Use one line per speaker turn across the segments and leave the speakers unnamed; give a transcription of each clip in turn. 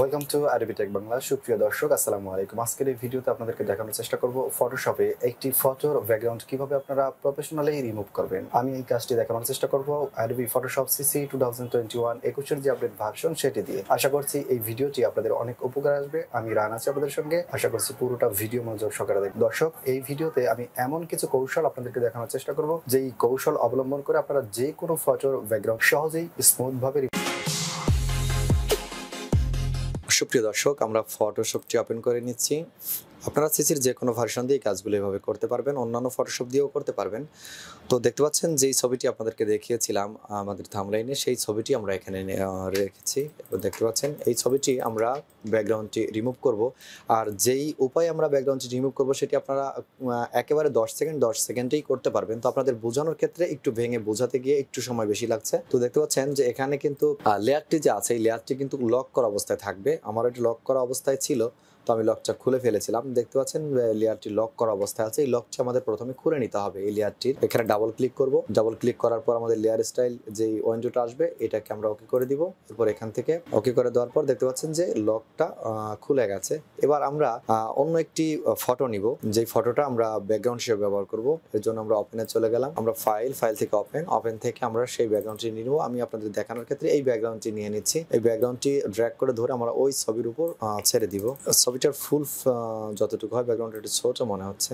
Welcome to RB tech Bangla সুপ্রিয় দর্শক, আসসালামু আলাইকুম। আজকের এই ভিডিওতে আপনাদেরকে দেখানোর চেষ্টা করব ফটোশপে একটি ফটোর ব্যাকগ্রাউন্ড কীভাবে আপনারা প্রফেশনালি রিমুভ করবেন? আমি এই কাজটি দেখানোর চেষ্টা করব RB Photoshop CC two thousand twenty one একুশের যে আপডেট ভার্সন সেটি দিয়ে। আশা করছি এই ভিডিওটি আপনাদের অনেক উপকার আসবে। আমি রান আছি আপনাদের সঙ্গে। আশা করছি পুরোটা ভিডিও মনোযোগ সহকারে দেখবেন। দর্শক, এই ভিডিওতে আমি এমন কিছু কৌশল আপনাদেরকে দেখানোর চেষ্টা করব, যেই কৌশল অবলম্বন করে আপনারা যে কোনো ফটোর ব্যাকগ্রাউন্ড সহজেই স্মুথ ভাবে সুপ্রিয় দর্শক আমরা ফটোশপটি ওপেন করে নিচ্ছি। আপনারা সিসির যে কোনো ভার্সন দিয়ে কাজগুলো এভাবে করতে পারবেন, অন্যান্য ফটোশপ দিয়েও করতে পারবেন। তো দেখতে পাচ্ছেন যেই ছবিটি আপনাদেরকে দেখিয়েছিলাম, আমাদের থামলাইনে সেই ছবিটি আমরা এখানে রেখেছি। দেখতে পাচ্ছেন, এই ছবিটি আমরা ব্যাকগ্রাউন্ডটি রিমুভ করব। আর যেই উপায়ে আমরা ব্যাকগ্রাউন্ডটি রিমুভ করব, সেটি আপনারা একেবারে দশ সেকেন্ড দশ সেকেন্ডেই করতে পারবেন। তো আপনাদের বোঝানোর ক্ষেত্রে একটু ভেঙে বোঝাতে গিয়ে একটু সময় বেশি লাগছে। তো দেখতে পাচ্ছেন যে এখানে কিন্তু লেয়ারটি যে আছে, এই লেয়ারটি কিন্তু লক করা অবস্থায় থাকবে। আমার এটি লক করা অবস্থায় ছিল। তো আমি লকটা খুলে ফেলেছিলাম। দেখতে পাচ্ছেন লেয়ারটি লক করা অবস্থায় আছে। এই লকটি আমাদের প্রথমে খুলে নিতে হবে। এই লেয়ারটির এখানে ডাবল ক্লিক করব। ডাবল ক্লিক করার পর আমাদের লেয়ার স্টাইল যে উইন্ডোটা আসবে, এটাকে আমরা ওকে করে দিব। এরপর এখান থেকে ওকে করে দেওয়ার পর দেখতে পাচ্ছেন যে লকটা খুলে গেছে। এবার আমরা অন্য একটি ফটো নিব। যেই ফটোটা আমরা ব্যাকগ্রাউন্ড হিসেবে ব্যবহার করব, এর জন্য আমরা ওপেনে চলে গেলাম। আমরা ফাইল ফাইল থেকে ওপেন ওপেন থেকে আমরা সেই ব্যাকগ্রাউন্ডটি নেব। আমি আপনাদের দেখানোর ক্ষেত্রে এই ব্যাকগ্রাউন্ডটি নিয়ে নিচ্ছি। এই ব্যাকগ্রাউন্ডটি ড্র্যাগ করে ধরে আমরা ওই ছবির উপর ছেড়ে দিব। ছবিটার ফুল যতটুকু হয় ব্যাকগ্রাউন্ডটা একটু ছোট মনে হচ্ছে,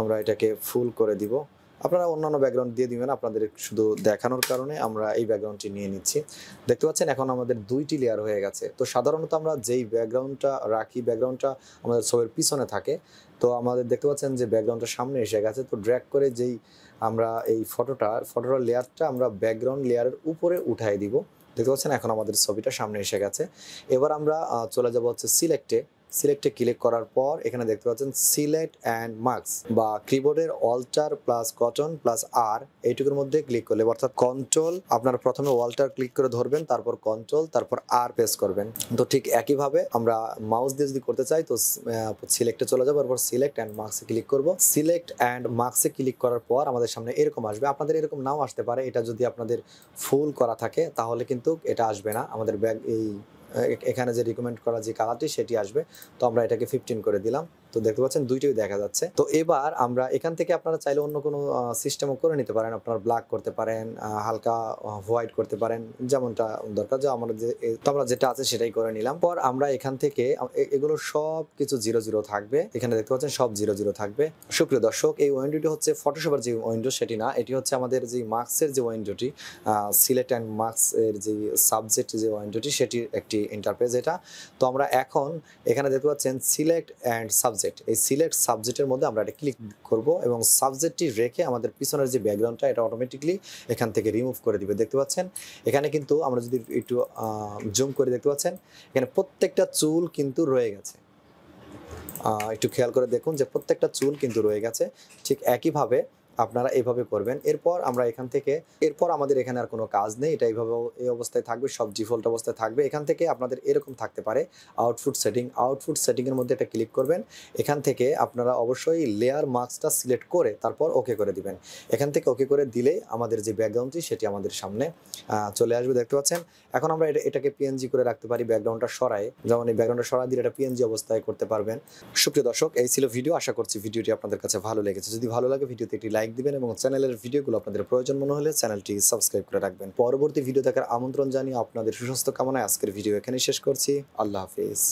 আমরা এটাকে ফুল করে দিব। আপনারা অন্যান্য ব্যাকগ্রাউন্ড দিয়ে দিবেন, আপনাদের শুধু দেখানোর কারণে আমরা এই ব্যাকগ্রাউন্ডটি নিয়ে নিচ্ছি। দেখতে পাচ্ছেন, এখন আমাদের দুইটি লেয়ার হয়ে গেছে। তো সাধারণত আমরা যেই ব্যাকগ্রাউন্ডটা রাখি ব্যাকগ্রাউন্ডটা আমাদের ছবির পিছনে থাকে, তো আমাদের দেখতে পাচ্ছেন যে ব্যাকগ্রাউন্ডটা সামনে এসে গেছে। তো ড্র্যাগ করে যেই আমরা এই ফটোটা ফটোটার লেয়ারটা আমরা ব্যাকগ্রাউন্ড লেয়ারের উপরে উঠাই দিব। দেখতে পাচ্ছেন, এখন আমাদের ছবিটা সামনে এসে গেছে। এবার আমরা চলে যাব হচ্ছে সিলেক্টে সিলেক্টে ক্লিক করার পর এখানে দেখতে পাচ্ছেন সিলেক্ট অ্যান্ড মার্কস বা কিবোর্ডের অল্টার প্লাস কটন প্লাস আর এইটুকুর মধ্যে ক্লিক করলে, অর্থাৎ কন্ট্রোল আপনার প্রথমে অল্টার ক্লিক করে ধরবেন, তারপর কন্ট্রোল তারপর আর প্রেস করবেন। তো ঠিক একইভাবে আমরা মাউস দিয়ে যদি করতে চাই, তো সিলেক্টে চলে যাব তারপর সিলেক্ট অ্যান্ড মার্কসে ক্লিক করব। সিলেক্ট অ্যান্ড মার্কসে ক্লিক করার পর আমাদের সামনে এরকম আসবে। আপনাদের এরকম নাও আসতে পারে, এটা যদি আপনাদের ফুল করা থাকে, তাহলে কিন্তু এটা আসবে না। আমাদের ব্যাগ এই এখানে যে রিকমেন্ড করা যে কালারটি সেটি আসবে। তো আমরা এটাকে ফিফটিন করে দিলাম। তো দেখতে পাচ্ছেন দুইটাই দেখা যাচ্ছে। তো এবার আমরা এখান থেকে আপনারা চাইলে অন্য কোনো সিস্টেমও করে নিতে পারেন। আপনারা ব্ল্যাক করতে পারেন হালকা হোয়াইট করতে পারেন, যেমনটা দরকার। যে আমরা যে আমরা যেটা আছে সেটাই করে নিলাম। পর আমরা এখান থেকে এগুলো সব কিছু জিরো জিরো থাকবে। এখানে দেখতে পাচ্ছেন সব জিরো জিরো থাকবে। সুপ্রিয় দর্শক, এই উইন্ডোটি হচ্ছে ফটোশপের যে উইন্ডো সেটি না। এটি হচ্ছে আমাদের যে মার্কসের যে উইন্ডোটি সিলেক্ট অ্যান্ড মার্কস এর যে সাবজেক্ট যে উইন্ডোটি সেটির একটি ইন্টারপেজ এটা। তো আমরা এখন এখানে দেখতে পাচ্ছেন সিলেক্ট অ্যান্ড সাবজেক্ট এই সিলেক্ট সাবজেক্টের মধ্যে আমরা এটা ক্লিক করব এবং সাবজেক্টটি রেখে আমাদের পিছনের যে ব্যাকগ্রাউন্ডটা এটা অটোমেটিকলি এখান থেকে রিমুভ করে দিবে। দেখতে পাচ্ছেন? এখানে কিন্তু আমরা যদি একটু জুম করে দেখতে পাচ্ছেন? এখানে প্রত্যেকটা চুল কিন্তু রয়ে গেছে। একটু খেয়াল করে দেখুন যে প্রত্যেকটা চুল কিন্তু রয়ে গেছে। ঠিক একইভাবে আপনারা এইভাবে করবেন। এরপর আমরা এখান থেকে, এরপর আমাদের এখানে আর কোনো কাজ নেই। এটা এইভাবে এই অবস্থায় থাকবে, সব ডিফল্ট অবস্থায় থাকবে। এখান থেকে আপনাদের এরকম থাকতে পারে আউটফুট সেটিং আউটফুট সেটিংয়ের মধ্যে এটা ক্লিক করবেন। এখান থেকে আপনারা অবশ্যই লেয়ার মার্কসটা সিলেক্ট করে তারপর ওকে করে দিবেন। এখান থেকে ওকে করে দিলেই আমাদের যে ব্যাকগ্রাউন্ডটি সেটি আমাদের সামনে চলে আসবে। দেখতে পাচ্ছেন? এখন আমরা এটা, এটাকে পিএনজি করে রাখতে পারি ব্যাকগ্রাউন্ডটা সরাই যেমন এই ব্যাকগ্রাউন্ডটা সরাই দিলে এটা পিএনজি অবস্থায় করতে পারবেন। সুপ্রিয় দর্শক, এই ছিল ভিডিও। আশা করছি ভিডিওটি আপনাদের কাছে ভালো লেগেছে। যদি ভালো লাগে ভিডিওতে একটি লাইক দিবেন এবং চ্যানেলের ভিডিওগুলো আপনাদের প্রয়োজন মনে হলে চ্যানেলটি সাবস্ক্রাইব করে রাখবেন। পরবর্তী ভিডিও দেখার আমন্ত্রণ জানিয়ে আপনাদের সুস্বাস্থ্য কামনায় আজকের ভিডিও এখানে শেষ করছি। আল্লাহ হাফিজ।